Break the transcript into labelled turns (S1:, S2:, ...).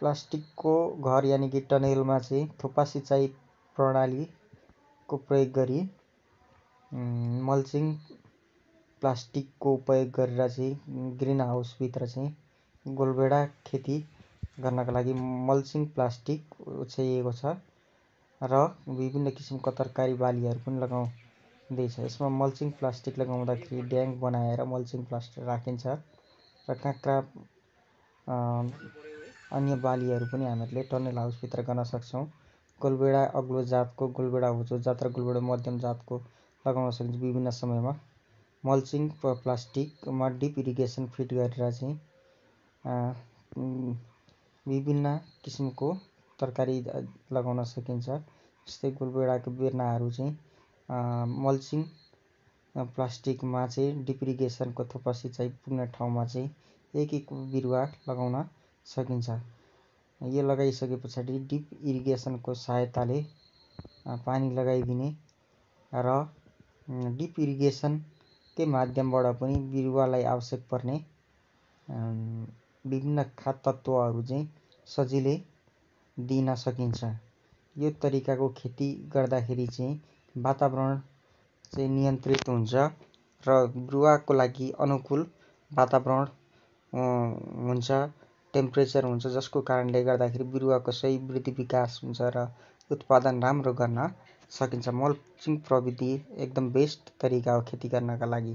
S1: प्लास्टिकको घर यानि कि टनेलमा चाहिँ थुक्पा सिँचाइ प्रणालीको प्रयोग गरी मल्चिङ प्लास्टिकको उपयोग गरेर चाहिँ ग्रिन हाउसभित्र चाहिँ गोलभेडा खेती गर्नका लागि मल्चिङ प्लास्टिक ओछ्याइएको छ र विभिन्न किसिमका तरकारी बालीहरू पनि लगाउँदैछ। यसमा मल्चिङ प्लास्टिक लगाउँदाखेरि ड्याङ बनाएर मल्चिङ प्लास्टिक राखिन्छ र काँक्रा अन्य बालीहरू पनि हामीहरूले टनेल हाउसभित्र गर्न सक्छौँ। गोलभेडा अग्लो जातको गोलभेडा होचो जात र गोलभेडा मध्यम जातको लगाउन सकिन्छ विभिन्न समयमा। मल्चिङ प्लास्टिकमा डिप इरिगेसन फिट गरेर चाहिँ विभिन्न किसिमको तरकारी लगाउन सकिन्छ। जस्तै गोलभेडाको बिरुवाहरू चाहिँ मल्चिङ प्लास्टिकमा चाहिँ डिप इरिगेसनको थुक्पा सिँचाइ पुग्ने ठाउँमा चाहिँ एक एक बिरुवा लगाउन सकिन्छ। यो लगाइसके पछाडि डिप इरिगेसनको सहायताले पानी लगाइदिने र डिप इरिगेसनकै माध्यमबाट पनि बिरुवालाई आवश्यक पर्ने विभिन्न खाद तत्त्वहरू चाहिँ सजिलै दिन सकिन्छ। यो तरिकाको खेती गर्दाखेरि चाहिँ वातावरण चाहिँ नियन्त्रित हुन्छ र बिरुवाको लागि अनुकूल वातावरण हुन्छ। टेम्परेचर हुन्छ जसको कारणले गर्दाखेरि बिरुवाको सही वृद्धि विकास हुन्छ र उत्पादन राम्रो गर्न सकिन्छ। मल्चिङ प्रविधि एकदम बेस्ट तरिका हो खेती गर्नका लागि।